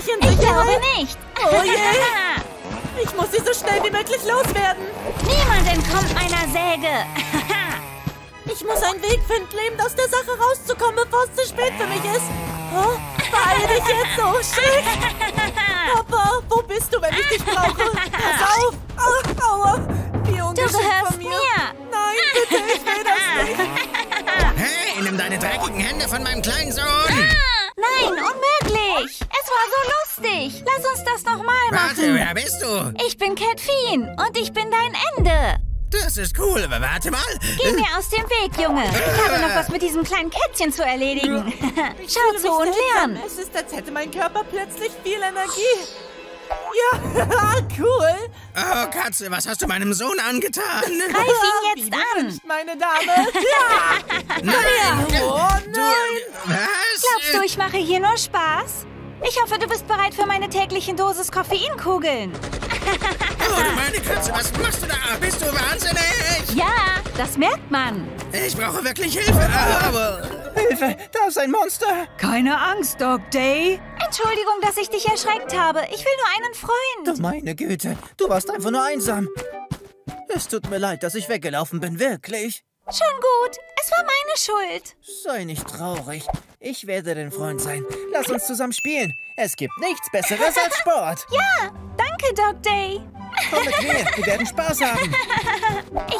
ich in Ich Sicherheit? glaube nicht. Oh je. Ich muss sie so schnell wie möglich loswerden. Niemand entkommt meiner Säge. Ich muss einen Weg finden, lebend aus der Sache rauszukommen, bevor es zu spät für mich ist. Oh, beeil dich jetzt so schräg. Papa, wo bist du, wenn ich dich brauche? Pass auf. Ah, aua. Wie Du ungeschickt gehörst von mir. mir. Nein, bitte, ich will das nicht. Hey, nimm deine dreckigen Hände von meinem kleinen Sohn. Nein, unmöglich. Es war so lustig. Lass uns das nochmal Warte, machen. wer bist du? Ich bin Cat Fiend und ich bin dein Ende. Das ist cool, aber warte mal. Geh mir aus dem Weg, Junge. Ich habe noch was mit diesem kleinen Kätzchen zu erledigen. Schau zu und lern. Es ist, als hätte mein Körper plötzlich viel Energie. Ja, cool. Oh, Katze, was hast du meinem Sohn angetan? Greif ihn jetzt Wie du an. meine Dame. Ja. Nein! Oh nein. Was? Glaubst du, ich mache hier nur Spaß? Ich hoffe, du bist bereit für meine täglichen Dosis Koffeinkugeln. Oh, du meine Katze, was machst du da? Bist du wahnsinnig? Ja, das merkt man. Ich brauche wirklich Hilfe, aber... Hilfe, da ist ein Monster. Keine Angst, Dog Day. Entschuldigung, dass ich dich erschreckt habe. Ich will nur einen Freund. Du meine Güte, du warst einfach nur einsam. Es tut mir leid, dass ich weggelaufen bin, wirklich. Schon gut. Es war meine Schuld. Sei nicht traurig. Ich werde dein Freund sein. Lass uns zusammen spielen. Es gibt nichts Besseres als Sport. Ja, danke, Dog Day. Komm mit mir, wir werden Spaß haben.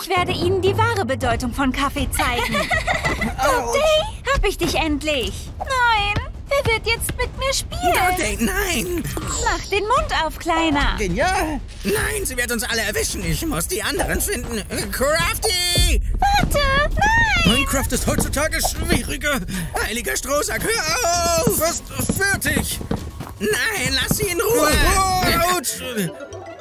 Ich werde Ihnen die wahre Bedeutung von Kaffee zeigen. Autsch. Day, hab ich dich endlich. Nein, wer wird jetzt mit mir spielen? Okay, nein! Mach den Mund auf, Kleiner. Genial. Nein, sie wird uns alle erwischen. Ich muss die anderen finden. Crafty! Warte, nein. Minecraft ist heutzutage schwieriger. Heiliger Strohsack, hör auf! Fast fertig. Nein, lass sie in Ruhe! Autsch.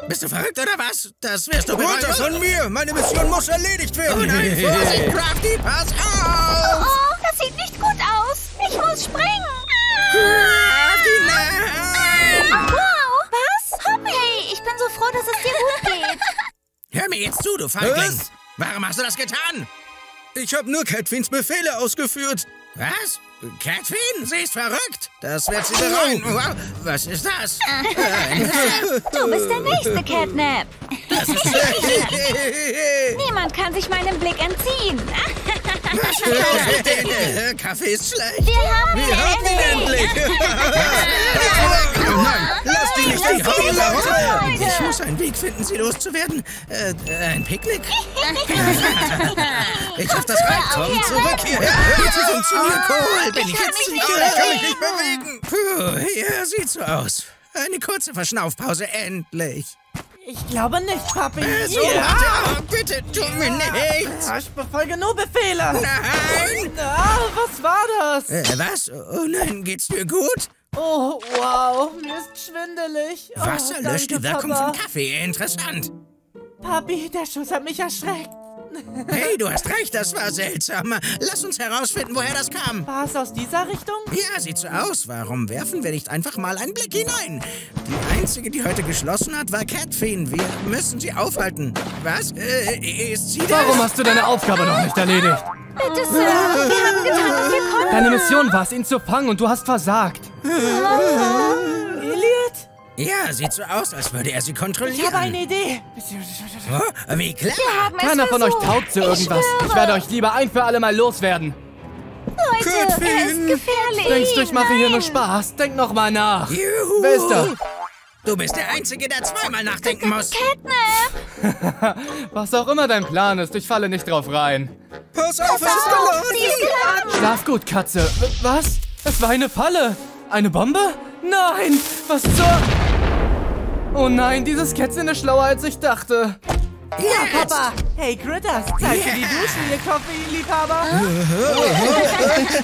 Bist du verrückt oder was? Das wirst du bereuen. Runter von mir. Meine Mission muss erledigt Oh werden. nein, Vorsicht, Crafty, pass auf! Oh, das sieht nicht gut aus. Ich muss springen. Ah. Crafty, nein! Wow, was? Hopp, hey, ich bin so froh, dass es dir gut geht. Hör mir jetzt zu, du Feigling. Was? Warum hast du das getan? Ich habe nur Catfins Befehle ausgeführt. Was? Catherine? Sie ist verrückt. Das wird sie bereuen. Was ist das? Du bist der nächste Catnap. Niemand kann sich meinem Blick entziehen. Kaffee ist schlecht. Wir haben ihn Wir haben ihn endlich. Nein, Lass die nicht los, raus. Leute. ich muss einen Weg finden, sie loszuwerden. Äh, ein Picknick? Ich schaff das rein. Komm zurück hierher. Sie sind zu mir. Cool, bin ich kann jetzt sicher. nicht Ich kann mich nicht bewegen. Puh, ja, sieht so aus. Eine kurze Verschnaufpause, endlich. Ich glaube nicht, Papi. So, Ja. oh, bitte, tu mir nichts. Ich befolge nur Befehle. Nein. Ah, was war das? Äh, was? Oh nein, geht's dir gut? Oh, wow. Mir ist schwindelig. Oh, Wasser löscht danke, die Wirkung Papa. von Kaffee. Interessant. Papi, der Schuss hat mich erschreckt. Hey, du hast recht, das war seltsam. Lass uns herausfinden, woher das kam. War es aus dieser Richtung? Ja, sieht so aus. Warum werfen wir nicht einfach mal einen Blick hinein? Die einzige, die heute geschlossen hat, war Catfeen. Wir müssen sie aufhalten. Was? Äh, ist sie das? Warum hast du deine Aufgabe noch nicht erledigt? Bitte, Sir. Wir haben getan, was wir konnten. Deine Mission war es, ihn zu fangen und du hast versagt. Ja, sieht so aus, als würde er sie kontrollieren. Ich habe eine Idee. Oh, wie clever. Wir haben es Keiner von euch taugt zu irgendwas. Ich, Ich werde euch lieber ein für alle Mal loswerden. Leute, er ist gefährlich. Denkst du, ich mache hier nur Nein. Spaß? Denk noch mal nach. Juhu. Wer ist da? Du bist der Einzige, der zweimal nachdenken muss. Catnap. Was auch immer dein Plan ist, ich falle nicht drauf rein. Pass auf, es ist Auf, geladen. ist. Schlaf gut, Katze. W- Was? Es war eine Falle. Eine Bombe? Nein! Was zur... Oh nein, dieses Kätzchen ist schlauer, als ich dachte. Ja, Papa. Hey, Critters, Zeit für die Duschen, ihr Koffeinliebhaber.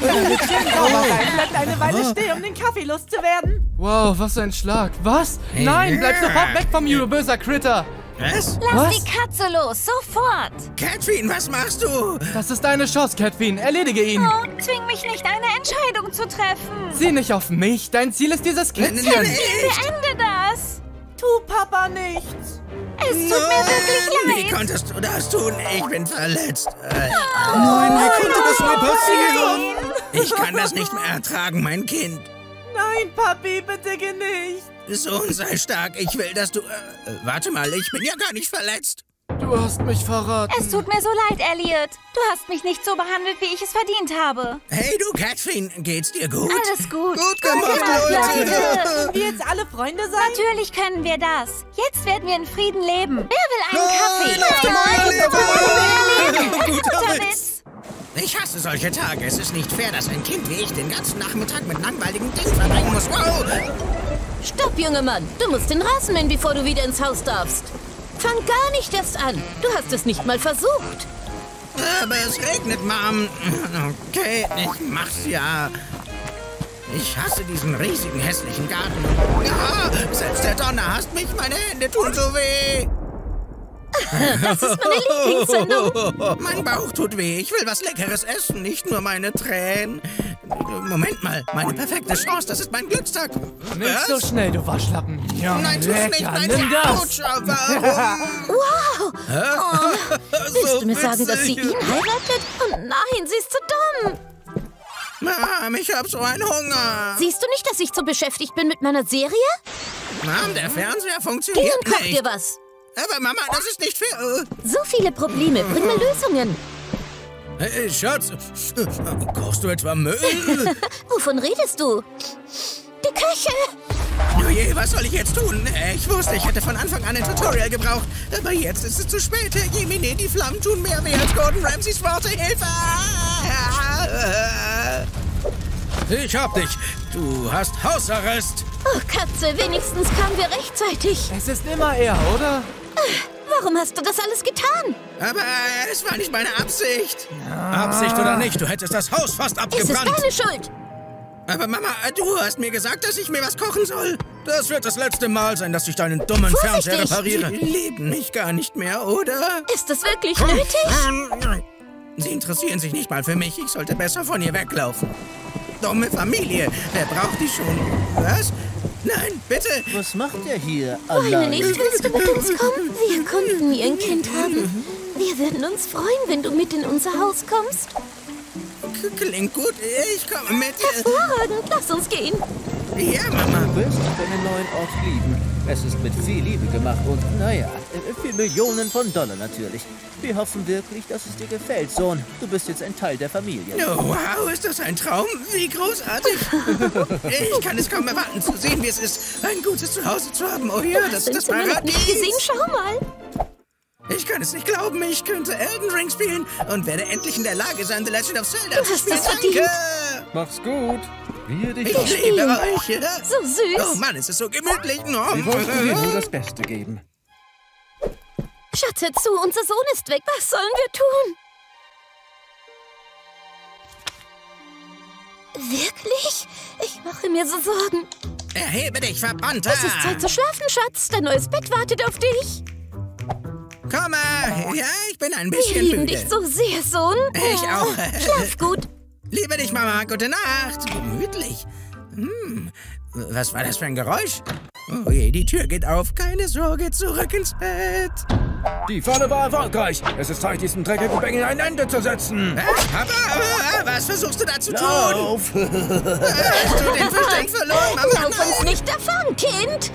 Damit schön sauber sein, bleibt eine Weile stehen, um den Kaffee loszuwerden. Wow, was ein Schlag. Was? Nein, bleib sofort weg von mir, du böser Critter. Was? Lass Was? die Katze los, sofort. Catherine, was machst du? Das ist deine Chance, Catwin. Erledige ihn. Oh, zwing mich nicht, eine Entscheidung zu treffen. Sieh nicht auf mich. Dein Ziel ist dieses Kätzchen. Beende das. Tu Papa nichts. Es tut mir Wie wirklich leid. konntest du das tun? Ich bin verletzt. Äh, Nein, wie konnte das nur passieren? Ich kann das nicht mehr ertragen, mein Kind. Nein, Papi, bitte geh nicht. Sohn, sei stark. Ich will, dass du... Äh, äh, warte mal, ich bin ja gar nicht verletzt. Du hast mich verraten. Es tut mir so leid, Elliot. Du hast mich nicht so behandelt, wie ich es verdient habe. Hey, du Catherine, geht's dir gut? Alles gut. Gut gemacht, Leute. Können wir jetzt alle Freunde sein? Natürlich können wir das. Jetzt werden wir in Frieden leben. Wer will einen Kaffee? Überleben! Guter Guter Witz. Witz. Ich hasse solche Tage. Es ist nicht fair, dass ein Kind wie ich den ganzen Nachmittag mit langweiligen Dingen verbringen muss. Wow! Stopp, junger Mann. Du musst den Rasen mähen, bevor du wieder ins Haus darfst. Fang gar nicht erst an. Du hast es nicht mal versucht. Aber es regnet, Mom. Okay, ich mach's ja. Ich hasse diesen riesigen, hässlichen Garten. Ja, selbst der Donner hasst mich. Meine Hände tun so weh. Das ist meine Lieblingssendung. Mein Bauch tut weh. Ich will was Leckeres essen, nicht nur meine Tränen. Moment mal, meine perfekte Chance. Das ist mein Glückstag. Nicht so schnell, du Waschlappen. Ja, Nein, tu's nicht. Nein, Nimm das. Autsch, warum? Willst du mir sagen, dass sie ihn heiratet? Oh nein, sie ist zu dumm. Mom, ich hab so einen Hunger. Siehst du nicht, dass ich zu beschäftigt bin mit meiner Serie? Mom, der Fernseher Geh funktioniert und koch nicht. dir was. Aber Mama, das ist nicht fair. So viele Probleme, bring mir Lösungen. Hey, Schatz, kochst du etwa Müll? Wovon redest du? Die Küche! Oh je, was soll ich jetzt tun? Ich wusste, ich hätte von Anfang an ein Tutorial gebraucht. Aber jetzt ist es zu spät. Herr Jemine, die Flammen tun mehr weh als Gordon Ramsays Worte. Hilfe! Ich hab dich. Du hast Hausarrest. Oh, Katze, wenigstens kamen wir rechtzeitig. Es ist immer er, oder? Warum hast du das alles getan? Aber es war nicht meine Absicht. Absicht oder nicht, du hättest das Haus fast Es ist abgebrannt. deine Schuld. Aber Mama, du hast mir gesagt, dass ich mir was kochen soll. Das wird das letzte Mal sein, dass ich deinen dummen Fernseher repariere. Sie lieben mich gar nicht mehr, oder? Ist das wirklich nötig? Sie interessieren sich nicht mal für mich. Ich sollte besser von ihr weglaufen. Dumme Familie. Wer braucht die schon? Was? Nein, bitte. Was macht er hier Weine allein? nicht, willst du mit uns kommen? Wir konnten nie ein Kind haben. Wir würden uns freuen, wenn du mit in unser Haus kommst. Klingt gut. Ich komme mit. Hervorragend, lass uns gehen. Ja, Mama. Du wirst deinen neuen Ort lieben. Es ist mit viel Liebe gemacht und, naja, für Millionen von Dollar natürlich. Wir hoffen wirklich, dass es dir gefällt, Sohn. Du bist jetzt ein Teil der Familie. Oh, wow, ist das ein Traum? Wie großartig. Ich kann es kaum erwarten zu sehen, wie es ist, ein gutes Zuhause zu haben. Oh ja, das ist das noch nicht gesehen, Paradies. schau mal. Ich kann es nicht glauben, ich könnte Elden Ring spielen und werde endlich in der Lage sein, The Legend of Zelda zu hast spielen. es verdient. Danke. Mach's gut. Wir dich Ich liebe euch. So süß. Oh Mann, es ist so gemütlich. Wir wollten dir nur das Beste geben. Schatz, hör zu, unser Sohn ist weg. Was sollen wir tun? Wirklich? Ich mache mir so Sorgen. Erhebe dich, Verbannter. Es ist Zeit zu schlafen, Schatz. Dein neues Bett wartet auf dich. Komme. Ja, ich bin ein Wir bisschen lieben müde. dich so sehr, Sohn. Ich auch. Schlaf gut. Liebe dich, Mama. Gute Nacht. Gemütlich. Hm, was war das für ein Geräusch? Oh je, die Tür geht auf. Keine Sorge, zurück ins Bett. Die Falle war erfolgreich. Es ist Zeit, diesem dreckigen Bengel ein Ende zu setzen. Was? Papa, äh, was versuchst du da zu tun? Lauf! Hast du den Verstand verloren, Mama? Lauf uns nicht davon, Kind.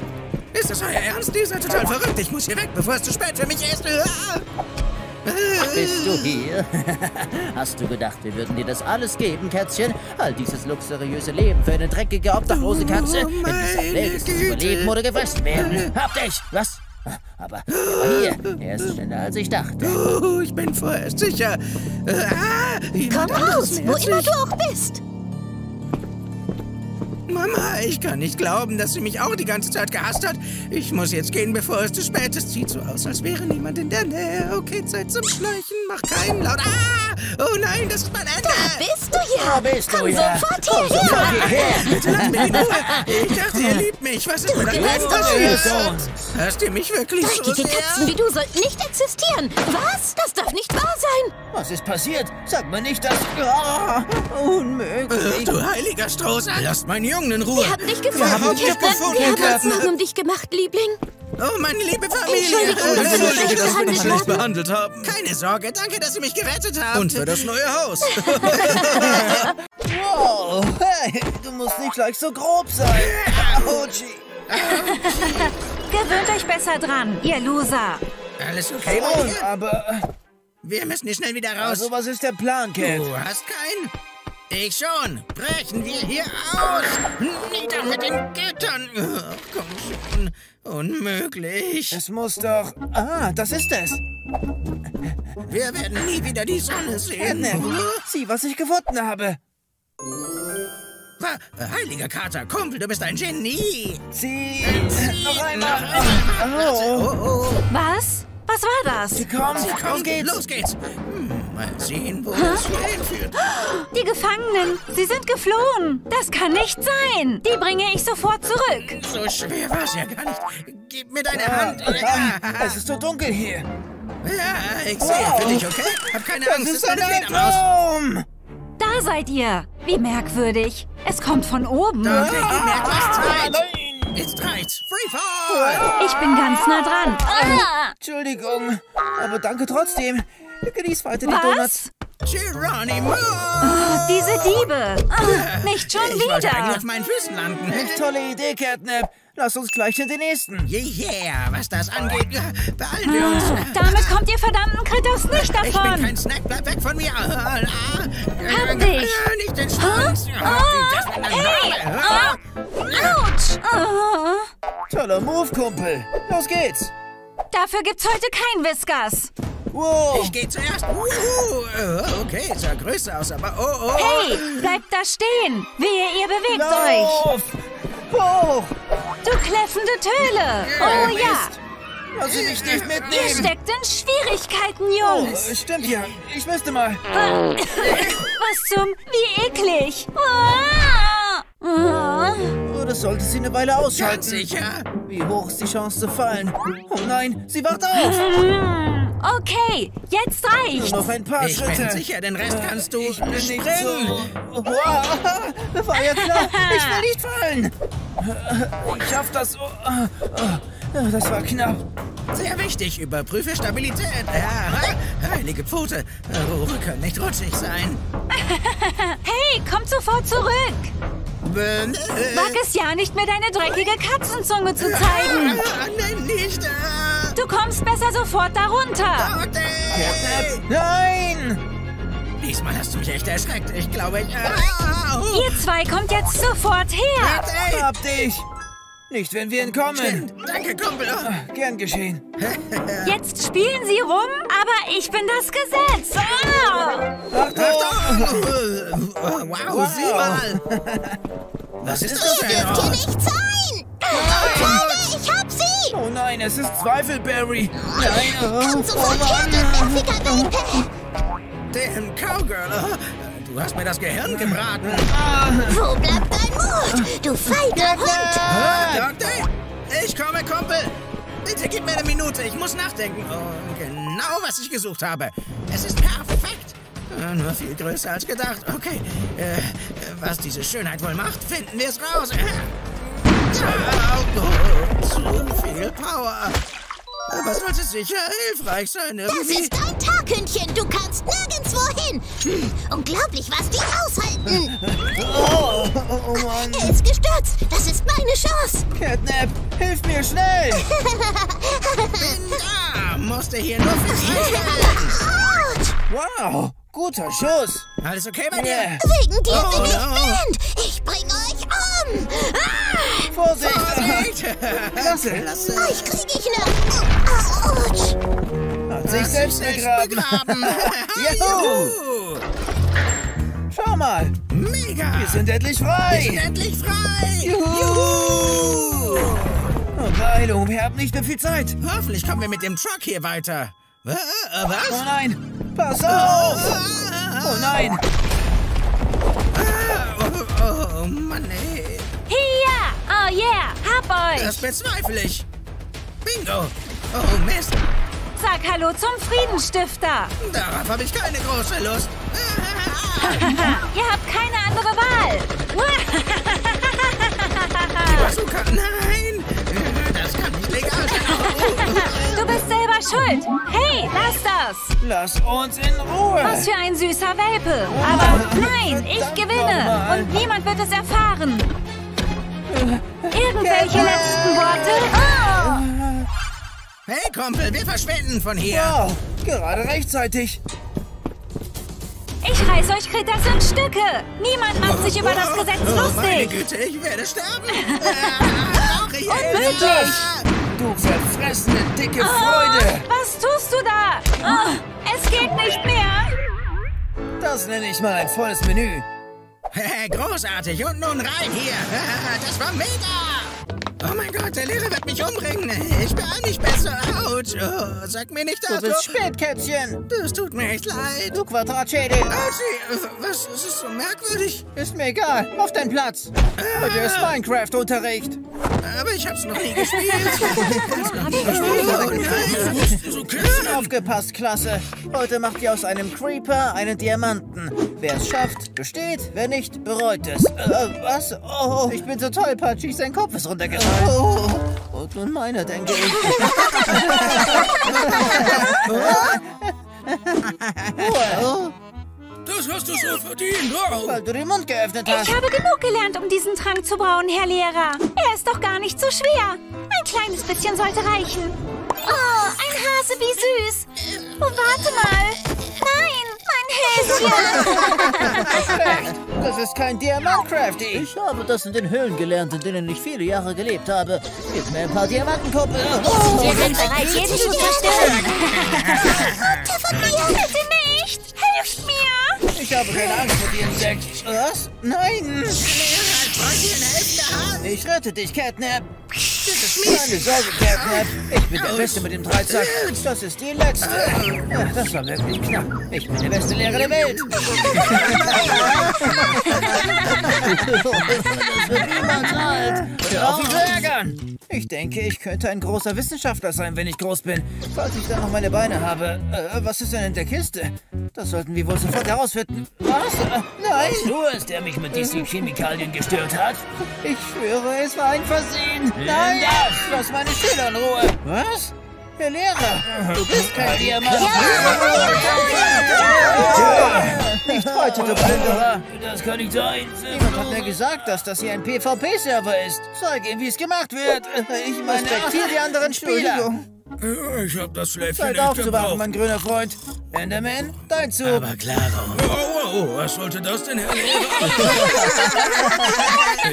Ist das euer Ernst? Ihr seid total verrückt. Ich muss hier weg, bevor es zu spät für mich ist. Bist du hier? Hast du gedacht, wir würden dir das alles geben, Kätzchen? All dieses luxuriöse Leben für eine dreckige, obdachlose Katze? Oh, du meine verpflegst, zu Güte. überleben oder gefressen werden. Hab dich! Was? Aber er hier. Er ist schneller, als ich dachte. Oh, ich bin vorerst sicher. Ah, Komm raus, wo immer du auch bist. Mama, ich kann nicht glauben, dass sie mich auch die ganze Zeit gehasst hat. Ich muss jetzt gehen, bevor es zu spät ist. Sieht so aus, als wäre niemand in der Nähe. Okay, Zeit zum Schleichen. Mach keinen Laut. Ah! Oh nein, das ist mein Ende. Bist du ja? Da bist du Komm ja. sofort hierher. sofort hierher. Bitte lass mich in Ruhe. Ich dachte, ihr liebt mich. Was ist mir da passiert? Hasst ihr mich wirklich so Dreckige sehr? Katzen wie du sollten nicht existieren. Was? Das darf nicht wahr sein. Was ist passiert? Sag mir nicht, dass... Ah, unmöglich. Du heiliger Strohsack. Lasst meinen Jungen in Ruhe. Wir haben dich Wir gefunden, haben dich gefunden, Wir haben uns. Sorgen um dich gemacht, Liebling. Oh, meine liebe Familie. Entschuldigung, dass wir dich schlecht behandelt haben. Keine Sorge, danke, dass Sie mich gerettet haben. Und für das neue Haus. Oh, hey, du musst nicht gleich so grob sein. Autschi. Gewöhnt euch besser dran, ihr Loser. Alles okay dir? aber... Wir müssen hier schnell wieder raus. Also, was ist der Plan, Cat? Du hast keinen? Ich schon. Brechen wir hier aus. Nieder mit den Gittern. Ach, komm schon. Unmöglich. Es muss doch... Ah, das ist es. Wir werden nie wieder die Sonne sehen. Sieh, was ich gefunden habe. Heiliger Kater, Kumpel, du bist ein Genie. Sieh, Sieh, noch einmal. Warte, Oh, oh, oh. Was? Was war das? Sie los kommen, geht's. los geht's. Hm, mal sehen, wo das hier hinführt. Die Gefangenen. Sie sind geflohen. Das kann nicht sein. Die bringe ich sofort zurück. So schwer war es ja gar nicht. Gib mir deine Ah, Hand. ah, es ist so dunkel hier. ja ich sehe Wow. für dich, okay? Hab keine Das Angst, es ist ist ein eine Fledermaus. Traum. Da seid ihr. Wie merkwürdig. Es kommt von oben. Okay, gib mir etwas Ah, Zeit. Jetzt reicht's. Free Fall. Ich bin ganz nah dran. Ah, Entschuldigung, aber danke trotzdem. Genieß weiter die Donuts. Geronimo. Diese Diebe. Ah, nicht schon Ich wollte eigentlich wieder. auf meinen Füßen landen. Tolle Idee, Catnap. Lass uns gleich in den nächsten. Yeah, was das angeht, beeilen wir uns. Damit kommt ihr verdammten Kritters nicht Ich bin davon. kein Snack, bleib weg von mir. Ah, ah, Hab dich. ah, Nicht den Schwanz. Ah, Nadel. Ah. Autsch. Ah, Toller Move, Kumpel. Los geht's. dafür gibt's heute kein Whiskers. Wow. Ich gehe zuerst. Uhu. Äh, Okay, sah größer aus, aber oh, oh. Hey, bleibt da stehen. Wehe, ihr bewegt euch. Lauf. Hoch. Du kläffende Töle. Oh ja. Lass sie mich nicht Ihr mitnehmen. steckt in Schwierigkeiten, Oh, Jungs. stimmt ja. Ich müsste mal. Was zum... Wie eklig. Ah. Oh, das sollte sie eine Weile Ganz ausschalten. sicher. Wie hoch ist die Chance zu fallen? Oh nein, sie wacht auf. Okay, jetzt Nur reicht's. noch ein paar Ich Schritte. bin sicher, den Rest kannst du Ich bin nicht springen. so. Wow, das war ja klar. Ich will nicht fallen. Ich schaff das. Oh, Das war knapp. Sehr wichtig, überprüfe Stabilität. Ja, heilige Pfote. Rohre können nicht rutschig sein. Hey, komm sofort zurück. Bäh, äh, Wag es ja nicht, mir deine dreckige Katzenzunge zu zeigen. Ah, Nein, nicht. Ah, Du kommst besser sofort darunter. Nein! Diesmal hast du mich echt erschreckt. Ich glaube, ich... Oh. Ihr zwei kommt jetzt sofort her. Hey, Hab dich! Nicht, wenn wir entkommen. Danke, Kumpel. Oh. Gern geschehen. Jetzt spielen sie rum, aber ich bin das Gesetz. Ah! Achtung! Oh, wow, sieh mal. Was ist das denn? Dürft ihr Oh, nicht sein! Freunde, ich hab sie! Oh nein, es ist Zweifelberry. Nein, oh, Kommt oh sofort her, du Mann. nerviger Welpe! den Cowgirl. Du hast mir das Gehirn gebraten. Wo bleibt dein Mut, du feiger Hund? Doktor, ich komme, Kumpel. Bitte gib mir eine Minute. Ich muss nachdenken. Oh, genau, was ich gesucht habe. Es ist perfekt. Nur viel größer als gedacht. Okay. Äh, was diese Schönheit wohl macht, finden wir es raus. Oh, zu viel Power. Aber sollte sicher hilfreich sein. Das Irgendwie. ist ein Taghündchen, du kannst nirgendwo hin! Hm, unglaublich, was die aushalten! Oh, oh, oh Mann. Er ist gestürzt, das ist meine Chance! Catnap, hilf mir schnell. Bin da. Musste hier nur für! Wow, guter Schuss. Alles okay bei dir? Yeah. Wegen dir Oh, bin ich blind! Ich bring euch um! Ah, Vorsicht. Vorsicht! Klasse. Klasse. euch krieg ich noch! Autsch! Hat sich Hat selbst sich begraben. begraben. Juhu. Schau mal, Mega! wir sind endlich Wir sind frei. endlich frei! Juhu. Oh, Beeilung, wir haben nicht mehr viel Zeit. Hoffentlich kommen wir mit dem Truck hier weiter. Äh, Oh Was? nein, pass auf. Oh nein. Oh, oh, oh Mann, ey. Hier. Oh yeah, hab Das euch. bezweifle ich. Bingo! Oh Mist, Sag Hallo zum Friedenstifter. darauf habe ich keine große Lust. Ihr habt keine andere Wahl. Bazooka, nein! Das kann nicht legal sein. Du bist selber schuld. Hey, lass das. Lass uns in Ruhe. Was für ein süßer Welpe. Aber nein, ich gewinne. Und niemand wird es erfahren. Irgendwelche letzten Worte? Oh! Hey, Kumpel, wir verschwinden von hier. Wow, gerade rechtzeitig. Ich reiß euch Kritters in Stücke. Niemand macht sich über das Gesetz Oh, meine lustig. Güte, ich werde sterben. Ah, Hilfe. Unmöglich. Du verfressene dicke Oh, Freude. was tust du da? Oh, es geht nicht mehr. Das nenne ich mal ein volles Menü. Großartig. Und nun rein hier. Das war mega. Oh mein Gott, der Lehrer wird mich umbringen. Ich beeil mich besser. Autsch. Oh, sag mir nicht Du das. bist spät, Kätzchen. Das tut mir echt leid. Du Quadratschädel. Archie, was es ist so merkwürdig? Ist mir egal. Auf deinen Platz. Heute ist Minecraft-Unterricht. Aber ich hab's noch nie gespielt. oh nein. Aufgepasst, Klasse. Heute macht ihr aus einem Creeper einen Diamanten. Wer es schafft, besteht. Wer nicht, bereut es. Äh, was? Oh, ich bin so tollpatschig. Sein Kopf ist runtergefallen. Oh. Und nun meiner, denke ich. Ruhe, Das hast du so verdient. Wow. weil du den Mund geöffnet hast. Ich habe genug gelernt, um diesen Trank zu brauen, Herr Lehrer. Er ist doch gar nicht so schwer. Ein kleines bisschen sollte reichen. Oh, ein Hase, wie süß. Oh, warte mal. Häschen. Das ist kein Diamant, Crafty. Ich habe das in den Höhlen gelernt, in denen ich viele Jahre gelebt habe. Gib mir ein paar Diamantenkuppel. Wir sind bereit, jeden zu zerstören. Bitte nicht. Helft mir. Ich habe keine Angst vor dir, Insekt. Was? Nein. Ich rette dich, Catnap. Keine Sorge, Catnap. Ich bin der Beste mit dem Dreizack. Das ist die letzte. Das war wirklich knapp. Ich bin der beste Lehrer der Welt. Das wird niemals denke, ich könnte ein großer Wissenschaftler sein, wenn ich groß bin. Falls ich dann noch meine Beine habe. Äh, was ist denn in der Kiste? Das sollten wir wohl sofort herausfinden. Was? Äh, nein. Du es, der mich mit diesen Chemikalien gestört hat? Ich schwöre, es war ein Versehen. Nein, lass meine Schüler in Ruhe. Was? Herr Lehrer, du bist kein Diamant. Nicht heute, du Plünderer. Das kann nicht sein. Niemand hat mir gesagt, dass das hier ein PvP-Server ist. Zeig ihm, wie es gemacht wird. Ich respektiere die anderen Spieler. Ich hab das Schläfchen Zeit aufzuwachen, mein grüner Freund. Enderman, dein Zug. Aber klaro. Oh, oh, oh, was sollte das denn, Herr Lehrer?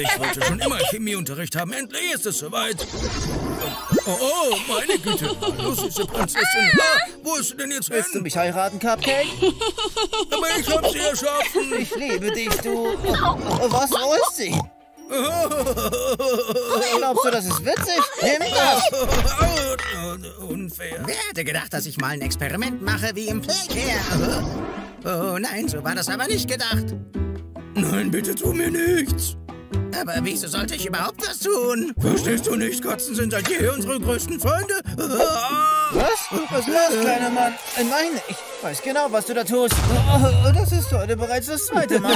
ich wollte schon immer Chemieunterricht haben. Endlich ist es soweit. Oh, oh, meine Güte. Hallo, süße Prinzessin. Ah, wo ist sie denn jetzt Willst du hin? mich heiraten, Cupcake? Aber ich hab sie erschaffen. Ich liebe dich, du. Was, wo ist sie? Glaubst du, das ist witzig? Nimm das. Oh, Unfair. Wer hätte gedacht, dass ich mal ein Experiment mache wie im Playcare? Oh nein, so war das aber nicht gedacht. Nein, bitte tu mir nichts. Aber wieso sollte ich überhaupt was tun? Verstehst du nicht? Katzen sind seit jeher unsere größten Freunde. Was? Was los, kleiner Mann? Äh, Nein, ich weiß genau, was du da tust. Oh, Das ist heute bereits das zweite Mal.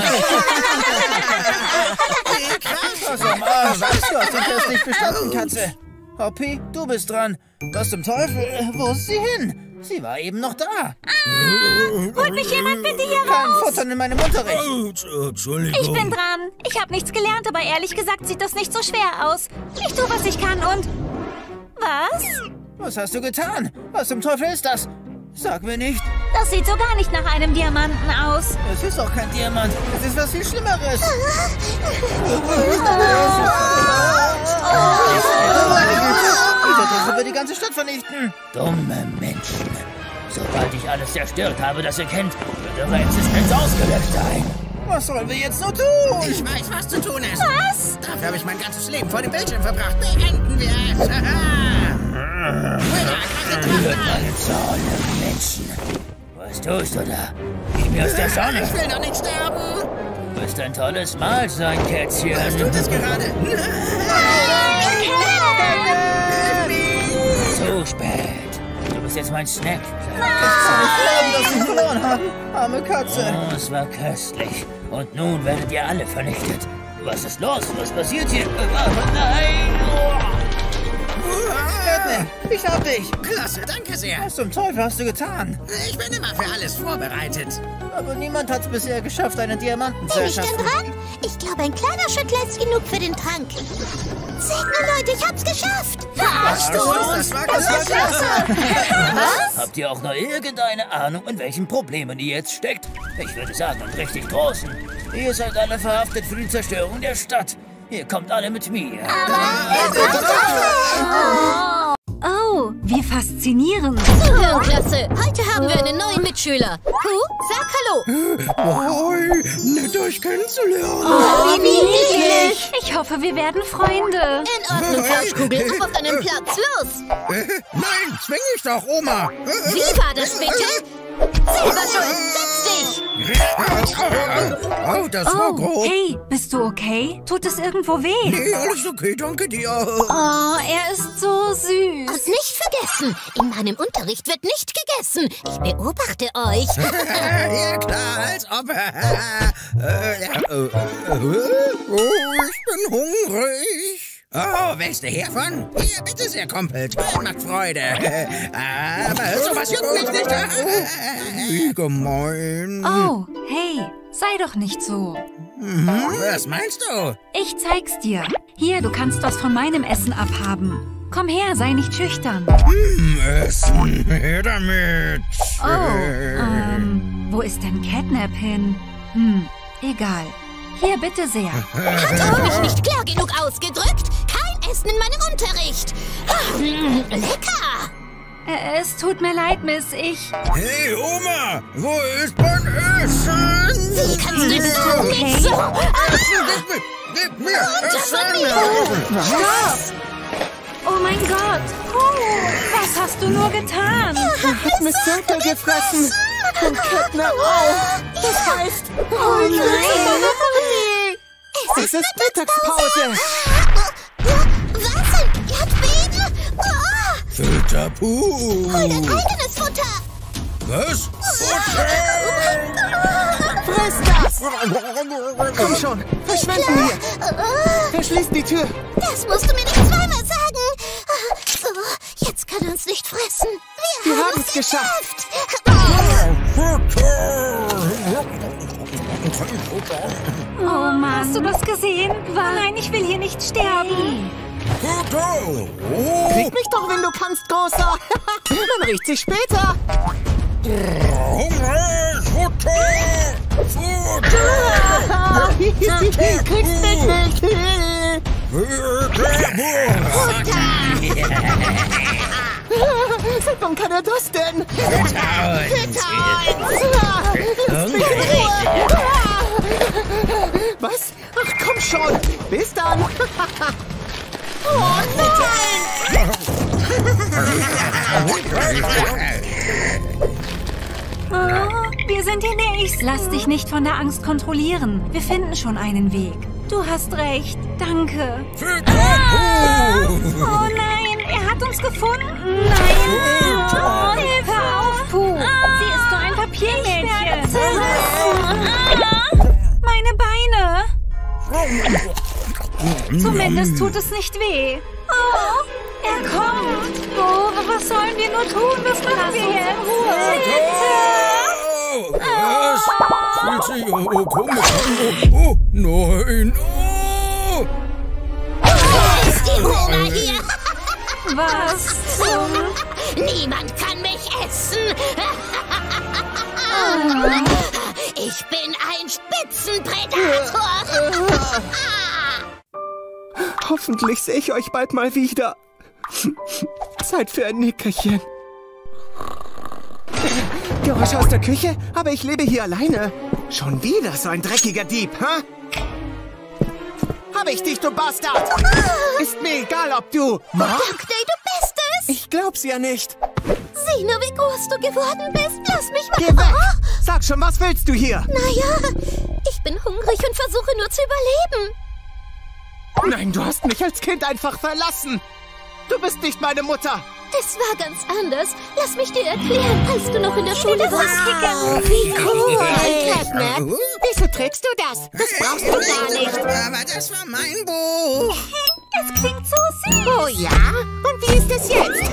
Was am Arsch? Du hast den Test nicht bestanden, Katze. Hoppy, du bist dran. Was zum Teufel? Äh, Wo ist sie hin? Sie war eben noch da. Holt mich jemand bitte hier Kein raus. Futtern in meinem Unterricht. Entschuldigung. Ich bin dran. Ich habe nichts gelernt, aber ehrlich gesagt sieht das nicht so schwer aus. Ich tue, was ich kann und... Was? Was hast du getan? Was zum Teufel ist das? Sag mir nicht. Das sieht so gar nicht nach einem Diamanten aus. Es ist doch kein Diamant. Es ist was viel Schlimmeres. Vernichten. Dumme Menschen. Sobald ich alles zerstört habe, das ihr kennt, wird eure Existenz ausgelöscht sein. Was sollen wir jetzt nur tun? Ich weiß, was zu tun ist. Was? Dafür habe ich mein ganzes Leben vor dem Bildschirm verbracht. Beenden wir es. Haha. Meine Zahlen, Menschen. Was tust du da? Geh mir aus der Sonne. Ich will doch nicht sterben. Du bist ein tolles Mahl, sein Kätzchen. Was tut es gerade? Zu spät. Du bist jetzt mein Snack. dass verloren haben. Arme Katze. Oh, es war köstlich. Und nun werdet ihr alle vernichtet. Was ist los? Was passiert hier? Oh, nein! Oh. Ich hab dich. Klasse, danke sehr. Was zum Teufel hast du getan? Ich bin immer für alles vorbereitet. Aber niemand hat es bisher geschafft, einen Diamanten zu Bin ich denn erschaffen. dran? Ich glaube, ein kleiner Schüttler ist genug für den Trank. Seht nur, Leute, ich hab's geschafft. Verarscht du uns? Das war klasse. Habt ihr auch noch irgendeine Ahnung, in welchen Problemen ihr jetzt steckt? Ich würde sagen, in richtig großen. Ihr seid alle verhaftet für die Zerstörung der Stadt. Ihr kommt alle mit mir. Oh, wie faszinierend. Zuhören, Heute haben wir einen neuen Mitschüler. Hu, sag Hallo. Ahoi, nett euch kennenzulernen. Wie niedlich. Ich hoffe, wir werden Freunde. In Ordnung, Fauschkugel. Auf auf deinen Platz. Los. Äh, Nein, zwing ich doch, Oma. Wie war das bitte? Selber schuld. Oh, das war Oh, grob. hey, bist du okay? Tut es irgendwo weh? Nee, alles okay, danke dir. Oh, er ist so süß. Und nicht vergessen, in meinem Unterricht wird nicht gegessen. Ich beobachte euch. ja, klar, als ob. Äh, äh, äh, oh, ich bin hungrig. Oh, willst du hiervon? Hier, bitte sehr, Kumpel. Das macht Freude. Aber sowas juckt mich nicht. Wie gemein. Oh, hey, sei doch nicht so. Was meinst du? Ich zeig's dir. Hier, du kannst was von meinem Essen abhaben. Komm her, sei nicht schüchtern. Essen. Her damit. Oh, ähm, wo ist denn Catnap hin? Hm, egal. Hier, bitte sehr. Hat euch mich nicht klar genug ausgedrückt? Kein Essen in meinem Unterricht. Ah, Lecker. Äh, Es tut mir leid, Miss. Ich. Hey, Oma, wo ist mein Essen? Wie kannst du so okay? nicht so? Gib mir, gib mir Essen. Oh mein Gott. Oh, was hast du nur getan? Miss Circle gefressen. Und Catnap auch. Das heißt, Oh nein. es ist Mittagspause. Was? Ein Erdbeben? Oh, Filterpuh. dein eigenes Futter. Was? Friss das. Komm schon, verschwinden hier. Verschließ die Tür. Das musst du mir nicht zweimal sagen. Oh, Jetzt kann er uns nicht fressen. Wir, Wir haben es geschafft. Oh Mann. Hast du das gesehen? Nein, ich will hier nicht sterben. Krieg mich doch, wenn du kannst, Großer. Man riecht sich später. Kriegst mich nicht. Seit wann kann er das denn? Was? Ach komm schon. Bis dann. Oh, wir sind die Nächsten. Lass dich nicht von der Angst kontrollieren. Wir finden schon einen Weg. Du hast recht. Danke. Oh Zumindest tut es nicht weh. Oh, er kommt. Oh, was sollen wir nur tun? Was machen wir jetzt? Bitte. Was? Fühlt sich oh, komisch an. Oh, oh nein. Oh. Ist die Hunger hier? Was zum... Niemand kann mich essen. Ich bin ein Spitzenpredator. Hoffentlich sehe ich euch bald mal wieder. Zeit für ein Nickerchen. Geräusche aus der Küche? Aber ich lebe hier alleine. Schon wieder so ein dreckiger Dieb, hä? Hab ich dich, du Bastard! Ist mir egal, ob du... Was? Day, du bist es. Ich glaub's ja nicht. Sieh nur, wie groß du geworden bist. Lass mich mal. Geh weg! Sag schon, was willst du hier? Naja, ich bin hungrig und versuche nur zu überleben. Nein, du hast mich als Kind einfach verlassen. Du bist nicht meine Mutter. Das war ganz anders. Lass mich dir erklären, als du noch in der Schule warst. Wie cool. Wieso trägst du das? Das brauchst du gar nicht. Aber das war mein Buch. Das klingt so süß. Oh ja? Und wie bis jetzt.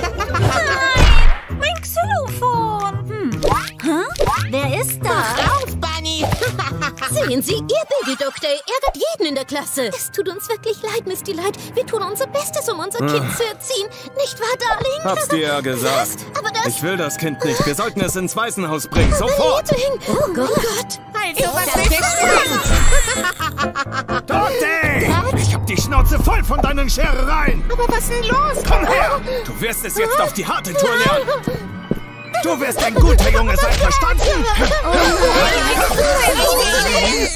Mein Xylophon. Hm. Hä? Wer ist da? Auf, Bunny! Sehen Sie, Ihr Baby-Doktor ärgert jeden in der Klasse. Es tut uns wirklich leid, Miss Delight. Wir tun unser Bestes, um unser Kind zu erziehen. Nicht wahr, Darling? Hab's dir ja gesagt. Aber das... Ich will das Kind nicht. Wir sollten es ins Waisenhaus bringen. Sofort! Liebling. Oh Gott. Also, was ist! Ich hab die Schnauze voll von deinen Scherereien! Aber was ist denn los? Komm her! Du wirst es jetzt auf die harte Tour lernen! Du wirst ein guter Junge sein, verstanden?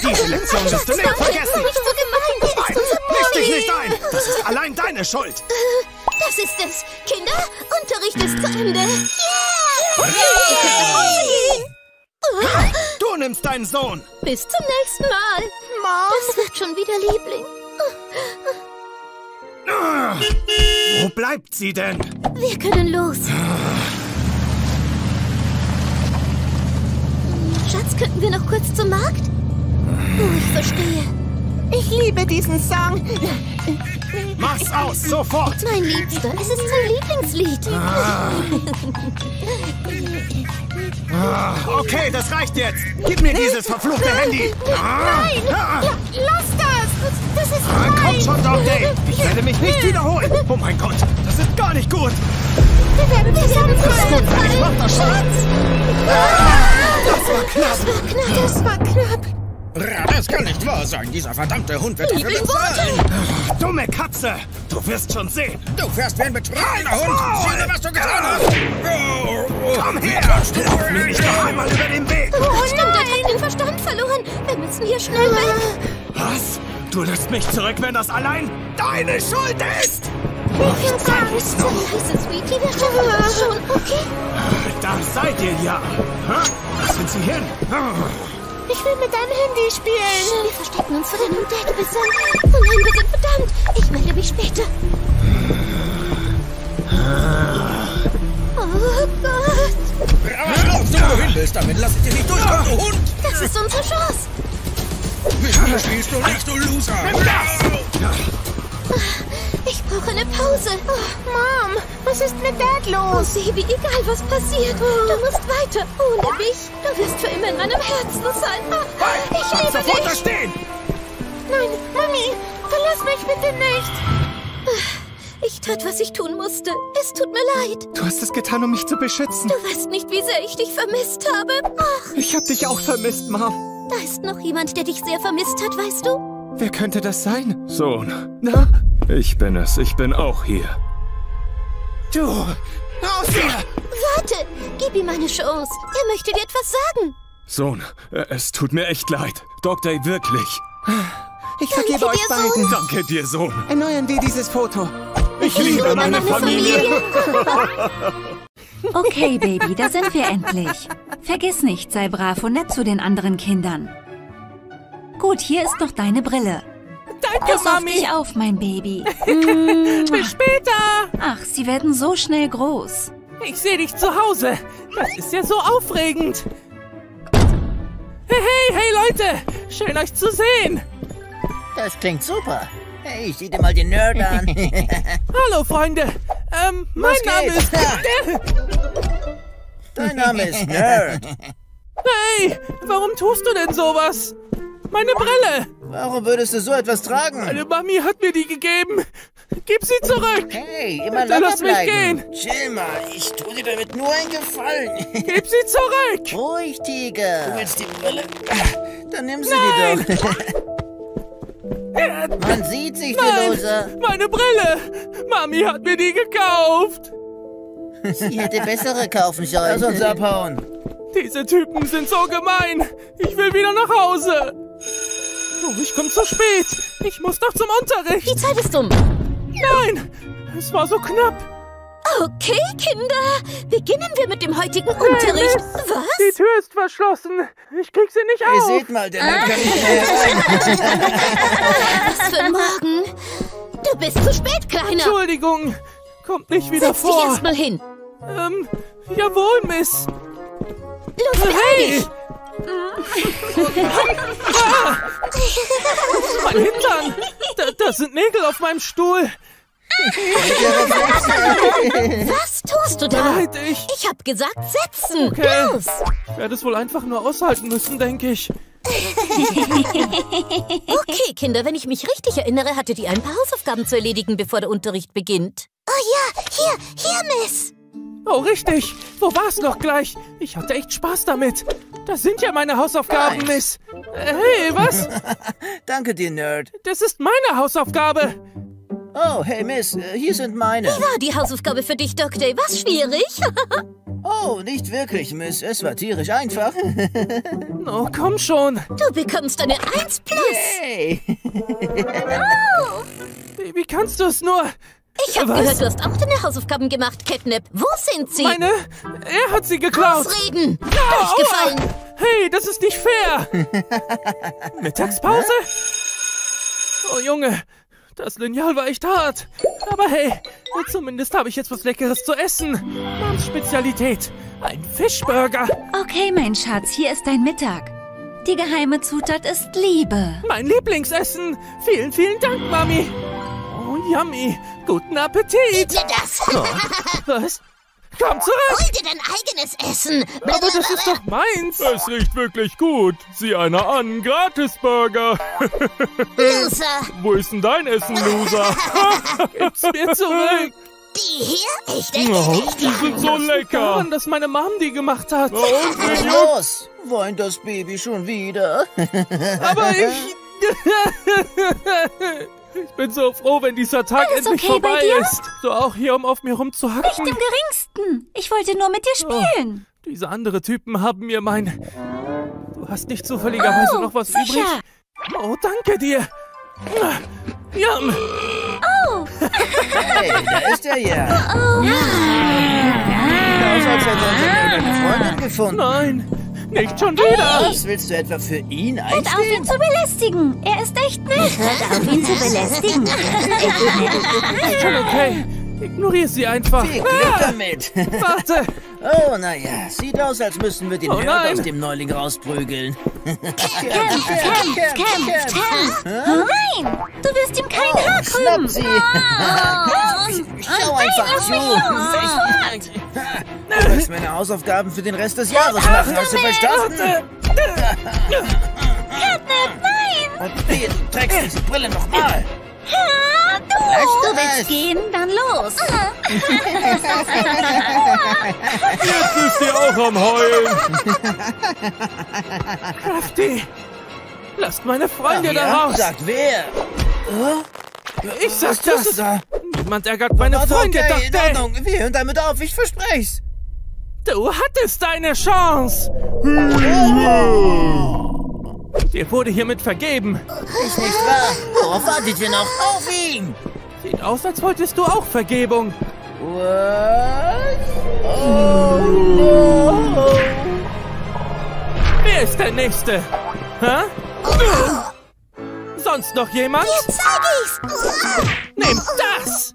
Diese Lektion wirst du nicht vergessen! Nicht so gemein. Nein, misch dich nicht ein! Das ist allein deine Schuld! Das ist es. Kinder, Unterricht ist zu Ende. Yeah! Du nimmst deinen Sohn! Bis zum nächsten Mal. Das wird schon wieder Liebling. Wo bleibt sie denn? Wir können los. Schatz, könnten wir noch kurz zum Markt? Oh, ich verstehe. Ich liebe diesen Song. Mach's aus, sofort! Mein Liebster, es ist sein Lieblingslied. Ah, Okay, das reicht jetzt! Gib mir dieses verfluchte Handy! Nein! Ah, Lass das! Das ist ah, komm mein! schon, Doggy! Ich werde mich nicht wiederholen! Oh mein Gott, das ist gar nicht gut! Wir werden zusammenfallen! Gut, wenn ich mach das schon! Das war knapp! Das war knapp. Ja, Das kann nicht wahr sein. Dieser verdammte Hund wird dafür bezahlen. Dumme Katze! Du wirst schon sehen! Du fährst wie ein betrunkener Hund. Sieh nur, was du getan hast. Oh, oh. Komm her! Lauf mir nicht noch einmal über den Weg! Oh, stimmt, er hat den Verstand verloren. Wir müssen hier schnell weg. Was? Du lässt mich zurück, wenn das allein deine Schuld ist! Nichts Angst. Leise, Sweetie, wir schaffen das schon, okay? Da seid ihr ja! Hä? Wo sind sie hin? Ich will mit deinem Handy spielen. Wir verstecken uns vor deinem Date-Besser. Oh nein, wir sind verdammt. Ich melde mich später. Oh Gott. Aber lauf du wohin willst, damit lass ich dich nicht durchkommen, du Hund. Das ist unsere Chance. Mit mir spielst du nicht, du Loser. Ich brauche eine Pause. Oh, Mom, was ist mit Dad oh, los? Baby, egal was passiert. Du musst weiter. Ohne mich. Du wirst für immer in meinem Herzen sein. Oh, ich Bleib liebe sofort da dich. stehen! Nein, Mami, verlass mich bitte nicht. Ich tat, was ich tun musste. Es tut mir leid. Du hast es getan, um mich zu beschützen. Du weißt nicht, wie sehr ich dich vermisst habe. Ach, Ich hab dich auch vermisst, Mom. da ist noch jemand, der dich sehr vermisst hat, weißt du? Wer könnte das sein? Sohn. Na? Ich bin es. Ich bin auch hier. Du, raus hier. Warte, gib ihm eine Chance. Er möchte dir etwas sagen. Sohn, äh, es tut mir echt leid. Dr. wirklich. Ich vergebe Danke euch dir, Sohn. beiden. Danke dir, Sohn. Erneuern wir dieses Foto. Ich liebe meine Familie. Okay, Baby, da sind wir endlich. Vergiss nicht, sei brav und nett zu den anderen Kindern. Gut, hier ist noch deine Brille. Danke, Pass auf Mami. dich auf, mein Baby. Bis später. Ach, sie werden so schnell groß. Ich sehe dich zu Hause. Das ist ja so aufregend. Hey, hey, hey, Leute. Schön, euch zu sehen. Das klingt super. Hey, sieh dir mal den Nerd an. Hallo, Freunde. Ähm, mein Name ist... Dein Name ist Nerd. Hey, warum tust du denn sowas? Meine Brille. Warum würdest du so etwas tragen? Meine Mami hat mir die gegeben. Gib sie zurück. Hey, immer Bitte lass mich bleiben. Chill mal, ich tue dir damit nur einen Gefallen. Gib sie zurück. Ruhig, Tiger. Du willst die Brille? Dann nimm sie Nein. dir doch. Man sieht sich, du Nein, Loser. meine Brille. Mami hat mir die gekauft. Sie hätte bessere kaufen sollen. Lass uns abhauen. Diese Typen sind so gemein. Ich will wieder nach Hause. Oh, ich komme zu spät. Ich muss noch zum Unterricht. Die Zeit ist um. Nein, es war so knapp. Okay, Kinder. Beginnen wir mit dem heutigen Unterricht. Die Was? Tür ist verschlossen. Ich krieg sie nicht Hey, auf. seht mal, der Nerd kann nicht mehr. Was für ein Morgen. Du bist zu spät, Kleiner. Entschuldigung. Kommt nicht wieder Setz dich vor. erstmal hin. Ähm, jawohl, Miss. Los, Hey! dich. Mein Hintern. Da, da sind Nägel auf meinem Stuhl. Was tust du da? Leid, ich Ich hab gesagt, setzen. Okay. Los. werde es wohl einfach nur aushalten müssen, denke ich. Okay, Kinder, wenn ich mich richtig erinnere, hattet ihr ein paar Hausaufgaben zu erledigen, bevor der Unterricht beginnt. Oh ja, hier, hier, Miss. Oh, richtig. Wo war's noch gleich? Ich hatte echt Spaß damit. Das sind ja meine Hausaufgaben, Miss. Äh, Hey, was? Danke dir, Nerd. Das ist meine Hausaufgabe. Oh, hey, Miss, äh, hier sind meine. War die Hausaufgabe für dich, Doc Day? Was schwierig? Oh, nicht wirklich, Miss. Es war tierisch einfach. Oh, komm schon. Du bekommst eine 1 plus. Hey! Wie, wie kannst du es nur? Ich hab Was? gehört, du hast auch deine Hausaufgaben gemacht, Catnip. Wo sind sie? Meine? Er hat sie geklaut. Ausreden. Durchgefallen. Hey, das ist nicht fair. Mittagspause? Oh, Junge. Das Lineal war echt hart. Aber hey, zumindest habe ich jetzt was Leckeres zu essen. Mams Spezialität. Ein Fischburger. Okay, mein Schatz, hier ist dein Mittag. Die geheime Zutat ist Liebe. Mein Lieblingsessen. Vielen, vielen Dank, Mami. Oh, yummy. Guten Appetit. Dir das. Was? Komm zurück. Hol dir dein eigenes Essen. Aber das ist doch meins. Es riecht wirklich gut. Sieh einer an, Gratisburger. Loser. Wo ist denn dein Essen, Loser? Gib's mir zurück. Die hier? Ich denke Oh, nicht. die sind so lecker. Daran, dass meine Mom die gemacht hat. Was ist los? Weint das Baby schon wieder? Aber ich... Ich bin so froh, wenn dieser Tag Alles endlich okay bei vorbei dir? ist. So auch hier, um auf mir Nicht rumzuhacken. im geringsten. Ich wollte nur mit dir spielen. Diese andere Typen haben mir mein... Du hast nicht zufälligerweise Oh, noch was sicher. übrig? Oh, danke dir. Yum. Hey, da ist er ja. Aus, als hätte er eine Freundin gefunden. Nein, nicht schon wieder. Was willst du etwa für ihn Hört auf, einstehen? ihn zu belästigen. Er ist echt nett. Hört auf, ihn zu belästigen. Ist schon okay. Ignoriere sie einfach. Viel Glück damit. Warte. Oh, naja, sieht aus, als müssten wir den Oh, nein. aus dem Neuling rausprügeln. Kämpf, kämpf, kämpf, kämpf. Nein, du wirst ihm kein Haar Schnapp krümmen. sie! Schau einfach zu! Du wirst meine Hausaufgaben für den Rest des Jahres machen, hast du verstanden? Und wehe, du trägst diese Brille nochmal! Du willst gehen, dann los. Jetzt ist ihr auch am Heulen. Crafty. Lasst meine Freunde Ach da raus. Sagt wer? Ich sag das das. da? Niemand ärgert meine Freunde, okay, in Ordnung. Wir hören damit auf, ich versprech's. Du hattest deine Chance. Dir wurde hiermit vergeben. Ist nicht wahr? Worauf wartet ihr noch? Auf ihn! Sieht aus, als wolltest du auch Vergebung. What? Oh no! Wer ist der Nächste? Hä? Sonst noch jemand? Zeig ich's. Nimm das!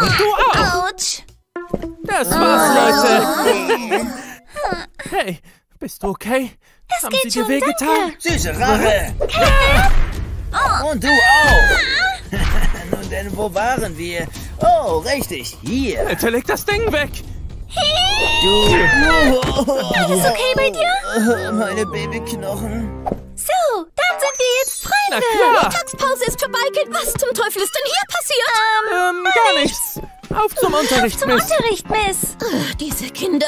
Und du auch! Autsch. Das war's, Leute. Hey, bist du okay? Es Haben geht sie dir schon, wehgetan? danke. Süße Rache! Und du auch! Nun denn, wo waren wir? Oh, richtig, hier. Bitte leg das Ding weg. Du. Alles okay bei dir? Meine Babyknochen. So, dann sind wir jetzt Na Freunde. klar. Mittagspause ist vorbei, Kind. Was zum Teufel ist denn hier passiert? Ähm, gar nichts. Auf zum Unterricht, Zum Miss. Unterricht, Miss. Diese Kinder.